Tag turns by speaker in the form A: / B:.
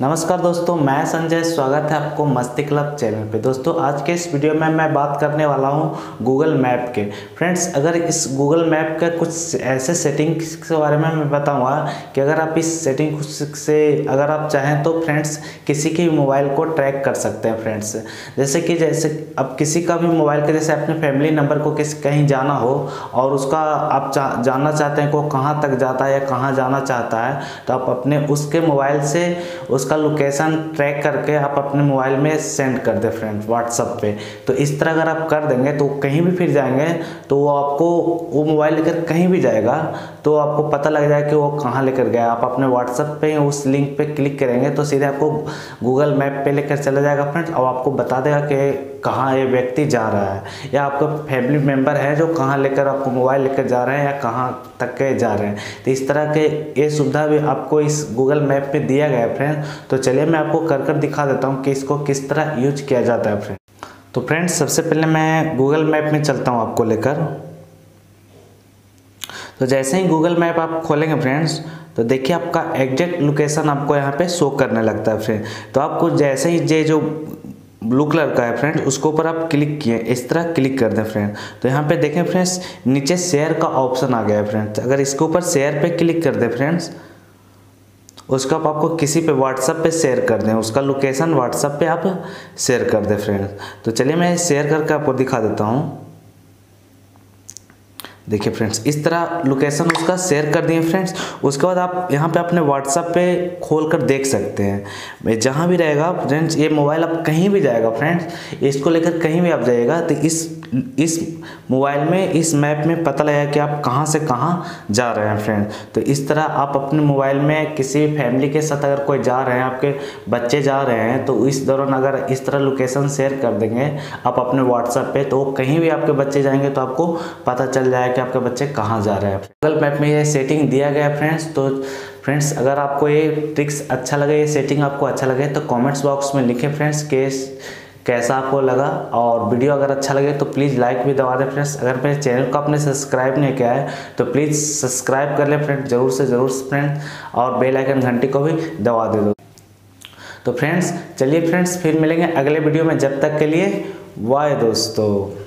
A: नमस्कार दोस्तों, मैं संजय, स्वागत है आपको मस्ती क्लब चैनल पे। दोस्तों, आज के इस वीडियो में मैं बात करने वाला हूँ गूगल मैप के। फ्रेंड्स अगर इस गूगल मैप के कुछ ऐसे सेटिंग्स के बारे में मैं बताऊँगा कि अगर आप इस सेटिंग से, अगर आप चाहें तो फ्रेंड्स किसी के मोबाइल को ट्रैक कर सकते हैं फ्रेंड्स जैसे कि, जैसे अब किसी का भी मोबाइल के, जैसे अपने फैमिली नंबर को किस, कहीं जाना हो और उसका आप जानना चाहते हैं को कहाँ तक जाता है या कहाँ जाना चाहता है तो आप अपने उसके मोबाइल से, उस उसका लोकेशन ट्रैक करके आप अपने मोबाइल में सेंड कर दें फ्रेंड व्हाट्सअप पे। तो इस तरह अगर आप कर देंगे तो कहीं भी फिर जाएँगे तो वो आपको, वो मोबाइल लेकर कहीं भी जाएगा तो आपको पता लग जाए कि वो कहाँ लेकर गया। आप अपने व्हाट्सअप पे उस लिंक पे क्लिक करेंगे तो सीधे आपको गूगल मैप पे लेकर चला जाएगा फ्रेंड्स और आपको बता देगा कि कहाँ ये व्यक्ति जा रहा है? या आपका फैमिली मेंबर है जो कहाँ लेकर आपको मोबाइल लेकर जा रहे हैं या कहाँ तक के जा रहे हैं? तो इस तरह के ये सुविधा भी आपको इस गूगल मैप पे दिया गया है फ्रेंड तो चलिए मैं आपको कर कर दिखा देता हूँ कि इसको किस तरह यूज़ किया जाता है फ्रेंड तो फ्रेंड्स सबसे पहले मैं गूगल मैप में चलता हूँ आपको लेकर. तो जैसे ही गूगल मैप आप खोलेंगे फ्रेंड्स तो देखिए आपका एग्जैक्ट लोकेशन आपको यहाँ पे शो करने लगता है फ्रेंड तो आपको जैसे ही ये जो ब्लू कलर का है फ्रेंड, उसके ऊपर आप क्लिक किए, इस तरह क्लिक कर दें फ्रेंड। तो यहाँ पे देखें फ्रेंड्स, नीचे शेयर का ऑप्शन आ गया है फ्रेंड्स। अगर इसके ऊपर शेयर पे क्लिक कर दें फ्रेंड्स, उसका आप आपको किसी पे व्हाट्सअप पे शेयर कर दें, उसका लोकेशन व्हाट्सअप पे आप शेयर कर दें फ्रेंड्स। तो चलिए मैं शेयर करके आपको दिखा देता हूँ। देखिए फ्रेंड्स इस तरह लोकेशन उसका शेयर कर दिए फ्रेंड्स उसके बाद आप यहाँ पे अपने व्हाट्सअप पे खोल कर देख सकते हैं। जहाँ भी रहेगा फ्रेंड्स ये मोबाइल आप कहीं भी जाएगा फ्रेंड्स इसको लेकर कहीं भी आप जाइएगा तो इस इस मोबाइल में, इस मैप में पता लगा कि आप कहाँ से कहाँ जा रहे हैं फ्रेंड तो इस तरह आप अपने मोबाइल में किसी फैमिली के साथ अगर कोई जा रहे हैं, आपके बच्चे जा रहे हैं तो इस दौरान अगर इस तरह लोकेशन शेयर कर देंगे आप अपने व्हाट्सएप पे तो कहीं भी आपके बच्चे जाएँगे तो आपको पता चल जाएगा कि आपके बच्चे कहाँ जा रहे हैं. गूगल मैप में ये सेटिंग दिया गया फ्रेंड्स तो फ्रेंड्स अगर आपको ये ट्रिक्स अच्छा लगे, ये सेटिंग आपको अच्छा लगे तो कमेंट्स बॉक्स में लिखें फ्रेंड्स केस कैसा आपको लगा? और वीडियो अगर अच्छा लगे तो प्लीज़ लाइक भी दबा दें फ्रेंड्स। अगर मेरे चैनल को आपने सब्सक्राइब नहीं किया है तो प्लीज़ सब्सक्राइब कर लें फ्रेंड ज़रूर से ज़रूर फ्रेंड और बेल आइकन घंटी को भी दबा दे दो। तो फ्रेंड्स, चलिए फ्रेंड्स, फिर मिलेंगे अगले वीडियो में। जब तक के लिए वाय दोस्तों।